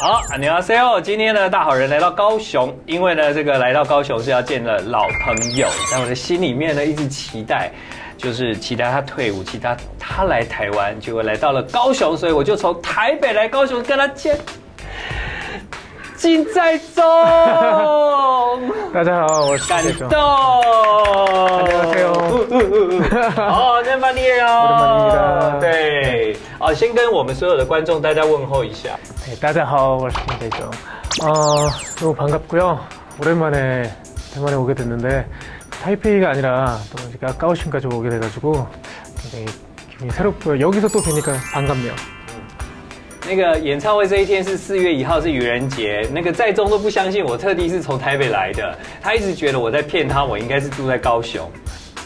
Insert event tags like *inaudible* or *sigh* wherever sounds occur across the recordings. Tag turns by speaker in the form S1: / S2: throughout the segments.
S1: 好，你好，CEO。今天呢，大好人来到高雄，因为呢，这个来到高雄是要见了老朋友，在我的心里面呢，一直期待，就是期待他退伍，期待他来台湾，结果来到了高雄，所以我就从台北来高雄跟他见。金在中，
S2: 大家好，我是
S1: 感动，
S2: 大家好，*laughs*
S1: 好，那么
S2: 厉害哦，
S1: 对。哦，先跟我们所有的观众大家问候一下。
S2: 네, 따자하오 월신대죠. 어, 너무 반갑고요. 오랜만에 대만에 오게 됐는데 타이페이가 아니라 또 제가 까오신까지 오게 돼가지고 굉장히 기분이 새롭고요. 여기서 또 뵈니까 반갑네요.
S1: 那个演唱会这一天是四月一号，是愚人节。那个在中都不相信我，特地是从台北来的。他一直觉得我在骗他，我应该是住在高雄。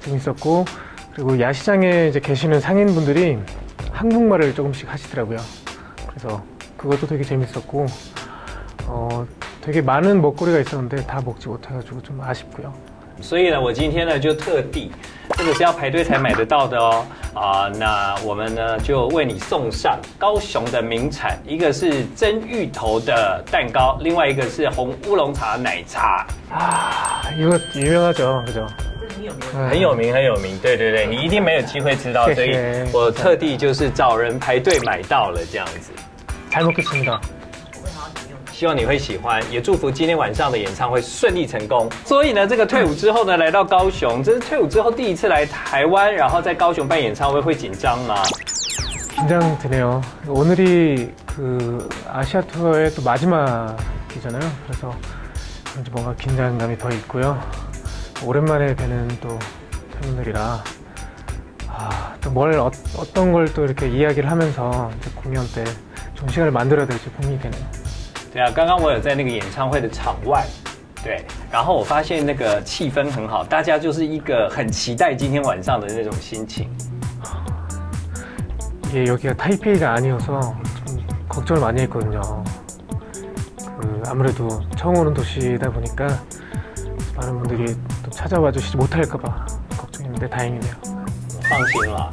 S2: 재밌었고 그리고 야시장에 이제 계시는 상인분들이 한국말을 조금씩 하시더라고요. 그래서 그것도 되게 재밌었고 어, 되게 많은 먹거리가 있었는데 다 먹지 못해가지고 좀 아쉽고요.
S1: 所以呢，我今天呢就特地，这个是要排队才买得到的哦。 啊、那我们呢就为你送上高雄的名产，一个是蒸芋头的蛋糕，另外一个是红乌龙茶奶茶，
S2: 아 이거 유명하죠, 그죠?
S1: 很有名很有名。对对对，你一定没有机会吃到，所以
S2: 谢谢
S1: 我特地就是找人排队买到了这样子。
S2: 잘 먹겠습니다.
S1: 希望你会喜欢，也祝福今天晚上的演唱会顺利成功。所以呢，这个退伍之后呢，来到高雄，这是退伍之后第一次来台湾，然后在高雄办演唱会，会紧张吗？
S2: 긴장되네요. 오늘이 그 아시아 투어의 또 마지막이잖아요. 그래서 그런지 뭔가 긴장감이 더 있고요. 오랜만에 뵈는 또 팬분들이라 아, 또 뭘 어, 떤걸 또 이렇게 이야기를 하면서 이제 공연 때 좋은 시간을 만들어야 될지 고민이 되네요.
S1: 对啊，刚刚我有在那个演唱会的场外，对，然后我发现那个气氛很好，大家就是一个很期待今天晚上的那种心情。
S2: 이게 여기가 타이페이가 아니어서 좀 걱정을 많이 했거든요. 그 아무래도 처음 오는 도시다 보니까 많은 분들이 또 찾아와 주시지 못할까봐 걱정했는데 다행이네요.
S1: 放心啦，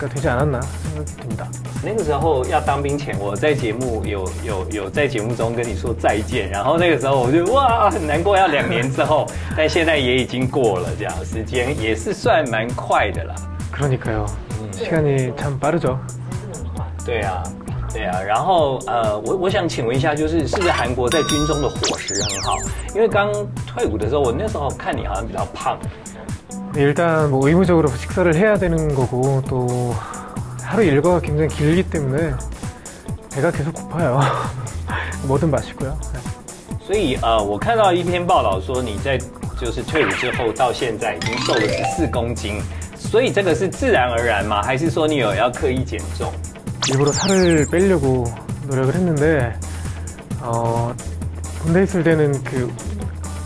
S2: 가 되지 않았나 생각이 듭니다.
S1: 那个时候要当兵前，我在节目有有有在节目中跟你说再见，然后那个时候我就哇很难过，要两年之后，但现在也已经过了，这样时间也是算蛮快的啦。
S2: 그러니까요. 시간이 참 빠르죠.
S1: 对啊，对啊。然后呃，我我想请问一下，就是是不是韩国在军中的伙食很好？因为刚退伍的时候，我那时候看你好像比较胖。
S2: 일단 뭐 의무적으로 식사를 해야 되는 거고 또 하루 일과가 굉장히 길기 때문에 배가 계속 고파요. *laughs* 뭐든 맛있고요. 네.
S1: 所以呃，我看到一篇报道说你在就是退伍之后到现在已经瘦了十四公斤，所以这个是自然而然吗？还是说你有要刻意减重？
S2: 일부러 살을 빼려고 노력을 했는데 어, 군대 있을 때는 그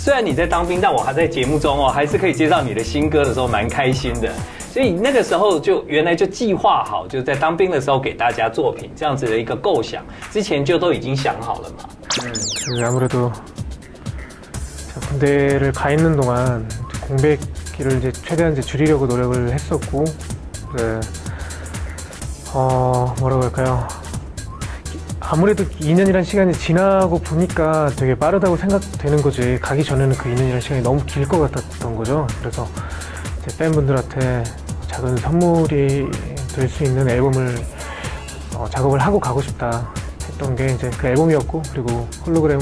S1: 虽然你在当兵，但我还在节目中哦，还是可以介绍你的新歌的时候，蛮开心的。所以那个时候就原来就计划好，就在当兵的时候给大家作品这样子的一个构想，之前就都已经想好了嘛。
S2: 그 아무래도 제가 군대를 가 있는 동안 공백기를 이제 최대한 이제 줄이려고 노력을 했었고, 네. 어, 뭐라고 할까요? 아무래도 2년이라는 시간이 지나고 보니까 되게 빠르다고 생각되는 거지. 가기 전에는 그 2년이라는 시간이 너무 길 것 같았던 거죠. 그래서 제 팬분들한테 작은 선물이 될 수 있는 앨범을 어, 작업을 하고 가고 싶다 했던 게 이제 그 앨범이었고 그리고 홀로그램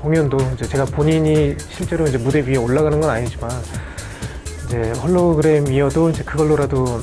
S2: 공연도 이제 제가 본인이 실제로 이제 무대 위에 올라가는 건 아니지만 이제 홀로그램이어도 이제 그걸로라도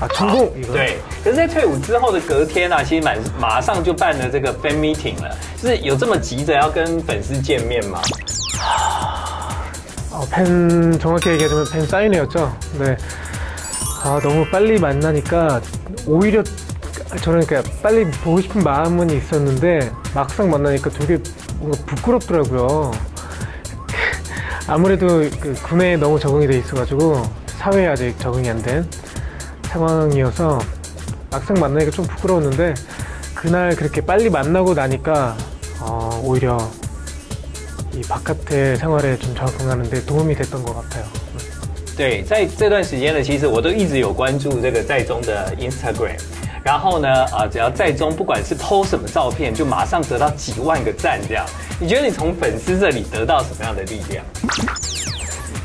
S2: 아 성공 이거
S1: 对，可是，在退伍之后的隔天啊，其实马马上就办了这个 fan meeting 了，就是有这么急着要跟粉丝见面吗？
S2: 어, 팬 정확히 얘기하자면 팬 사인회였죠. 네. 아 너무 빨리 만나니까 오히려 저는 그러니까 빨리 보고 싶은 마음은 있었는데 막상 만나니까 되게 뭔가 부끄럽더라고요. *laughs* 아무래도 그 군대에 너무 적응이 돼 있어가지고 사회에 아직 적응이 안 된 상황이어서 막상 만나니까 좀 부끄러웠는데 그날 그렇게 빨리 만나고 나니까 어, 오히려 이 바깥의 생활에 좀 적응하는데 도움이 됐던 것 같아요.
S1: 对，在这段时间呢，其实我都一直有关注这个在中的 Instagram，然后呢，啊，只要在中不管是 PO 什么照片，就马上得到几万个赞这样。你觉得你从粉丝这里得到什么样的力量？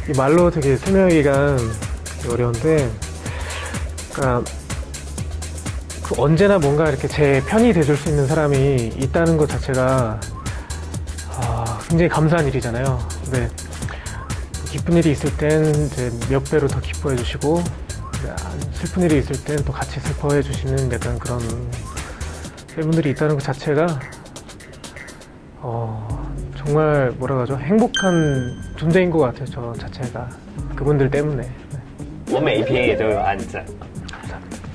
S2: 이 말로 되게 설명하기가 어려운데, 그러니까 그 언제나 뭔가 이렇게 제 편이 돼줄 수 있는 사람이 있다는 것 자체가 아, 굉장히 감사한 일이잖아요. 근데 기쁜 일이 있을 땐 이제 몇 배로 더 기뻐해 주시고 슬픈 일이 있을 땐 또 같이 슬퍼해 주시는 약간 그런 팬분들이 있다는 것 자체가 어, 정말 뭐라 그러죠 행복한 존재인 것 같아요 저 자체가 그분들 때문에 네.
S1: 我每一篇也都有按赞。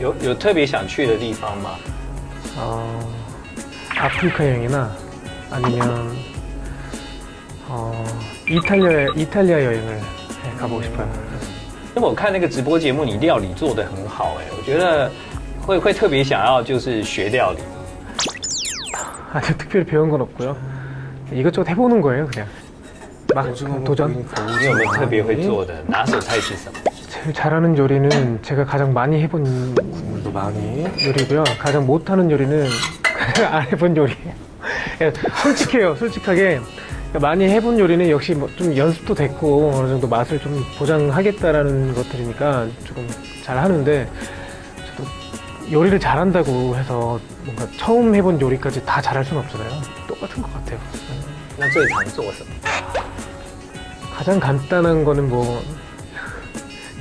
S1: 有有特别想去的地方吗？
S2: 어, 아프리카 여행이나 아니면 어, 이탈리아 이탈리아 여행을 네, 가보고 싶어요.
S1: 因为我看那个直播节目，你料理做得很好，哎，我觉得会会特别想要就是学料理。
S2: 아직 특별히 배운 건 없고요. 이것저것 해보는 거예요, 그냥. 막 도전.
S1: 你有没有特别会做的拿手菜是什么？
S2: 잘하는 요리는 제가 가장 많이 해본
S3: 국물도 많이
S2: 요리고요. 가장 못하는 요리는 가장 *laughs* 안 해본 요리예요. 예, 솔직해요. 솔직하게 그러니까 많이 해본 요리는 역시 뭐 좀 연습도 됐고 어느 정도 맛을 좀 보장하겠다라는 것들이니까 조금 잘 하는데 저도 요리를 잘한다고 해서 뭔가 처음 해본 요리까지 다 잘할 수는 없잖아요. 똑같은 것 같아요.
S1: 난쪽에 다 쏘겠어.
S2: 가장 간단한 거는 뭐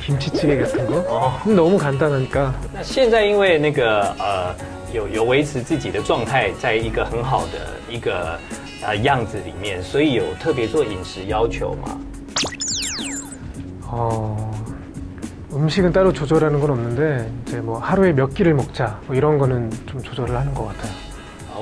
S2: 김치찌개 같은 거.
S1: 어.
S2: 근데 너무 간단하니까
S1: 那现在因为那个呃有有维持自己的状态，在一个很好的一个呃样子里面，所以有特别做饮食要求吗？
S2: 어, 음식은 따로 조절하는 건 없는데 이제 뭐 하루에 몇 끼를 먹자 뭐 이런 거는 좀 조절을 하는 것 같아요.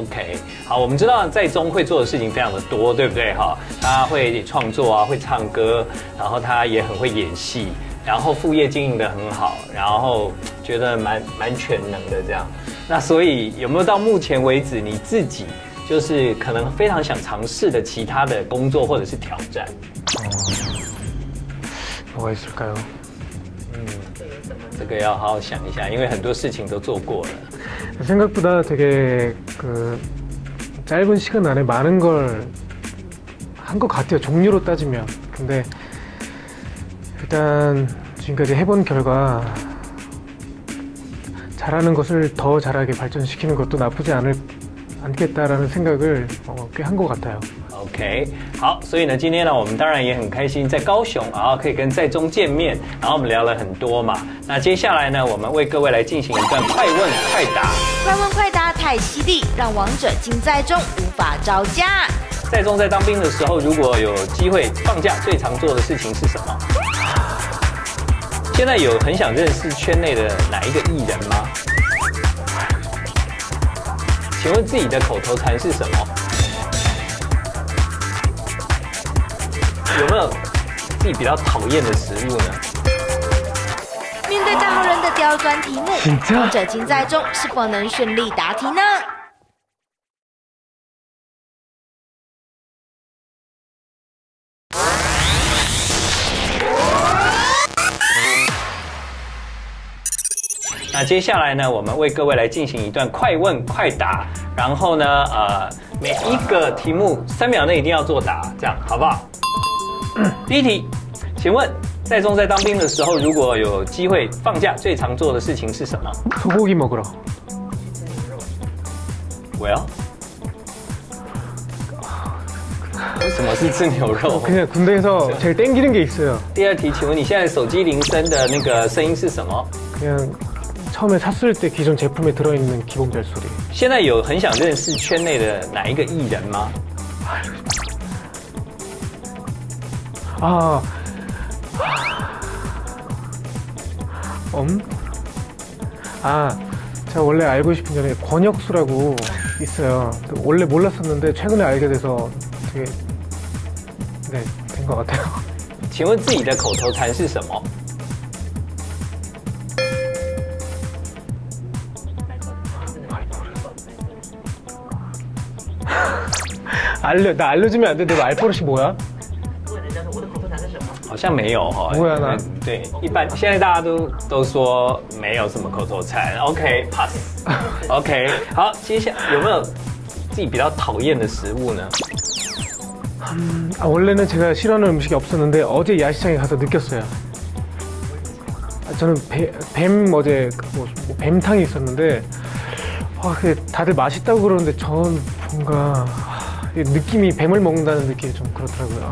S1: ok 好我们知道在中会做的事情非常的多对不对？哈他会创作啊会唱歌然后他也很会演戏然后副业经营的很好然后觉得蛮蛮全能的这样。那所以有没有到目前为止你自己就是可能非常想尝试的其他的工作或者是挑战？
S2: 不好意思
S1: 这个要好好想一下，因为很多事情都做过了。
S2: 생각보다 되게 그 짧은 시간 안에 많은 걸 한 것 같아요. 종류로 따지면. 근데 일단 지금까지 해본 결과 잘하는 것을 더 잘하게 발전시키는 것도 나쁘지 않을 않겠다라는 생각을 어, 꽤 한 것 같아요.
S1: OK，好，所以呢，今天呢，我们当然也很开心，在高雄啊，可以跟在中见面，然后我们聊了很多嘛。那接下来呢，我们为各位来进行一段快问快答。
S3: 快问快答太犀利，让王者金在中无法招架。
S1: 在中在当兵的时候，如果有机会放假，最常做的事情是什么？现在有很想认识圈内的哪一个艺人吗？请问自己的口头禅是什么？有没有自己比较讨厌的食物呢？
S3: 面对大号人的刁钻题目王者金在中是否能顺利答题呢？
S1: 那接下来呢，我们为各位来进行一段快问快答，然后呢，呃，每一个题目三秒内一定要作答，这样好不好？ 第一题，请问在中在当兵的时候，如果有机会放假，最常做的事情是什么
S2: 소고기 먹으러.
S1: ？Well，什么是吃牛肉？
S2: 그냥 군대에서 제일 땡기는 게 있어요.
S1: 第二题，请问你现在手机铃声的那个声音是什么？
S2: 그냥 처음에 샀을 때 기존 제품에 들어있는 기본 벨소리.
S1: 现在有很想认识圈内的哪一个艺人吗？
S2: 아, 음? 아, 제가 원래 알고 싶은 전에 권혁수라고 있어요. 원래 몰랐었는데 최근에 알게 돼서 되게 네, 된 것 같아요. *laughs*
S1: 请问自己的口头禅是什么？
S2: 알려, 나 알려주면 안 돼. 내 알버릇이 뭐야?
S1: 好像没有哈、
S2: 不会啊
S1: 嗯对，一般现在大家都都说没有什么口头禅。OK pass。OK，*laughs* 好，接下来有没有自己比较讨厌的食物呢？
S2: 아, 원래는 제가 싫어하는 음식이 없었는데 어제 야시장에 가서 느꼈어요. 아, 저는 배- 뱀 어제 그 뭐, 뭐 뱀탕이 있었는데 아, 그게 다들 맛있다고 그러는데 전 뭔가 아, 이 느낌이 뱀을 먹는다는 느낌이 좀 그렇더라고요.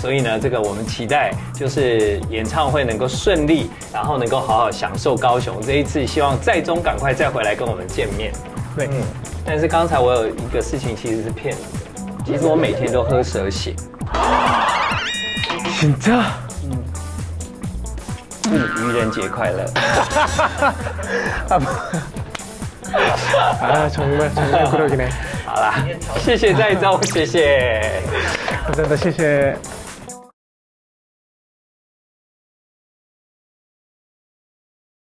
S1: 所以呢，这个我们期待就是演唱会能够顺利，然后能够好好享受高雄。这一次希望在中赶快再回来跟我们见面。
S2: 네.
S1: 嗯，但是刚才我有一个事情其实是骗你的，其实我每天都喝蛇血。
S2: 진짜?
S1: 祝你愚人节快乐！
S2: 아 정말 정말 그러긴 해.
S1: 好啦，谢谢在中，谢谢。 *laughs*
S2: 감사합니다. 谢谢.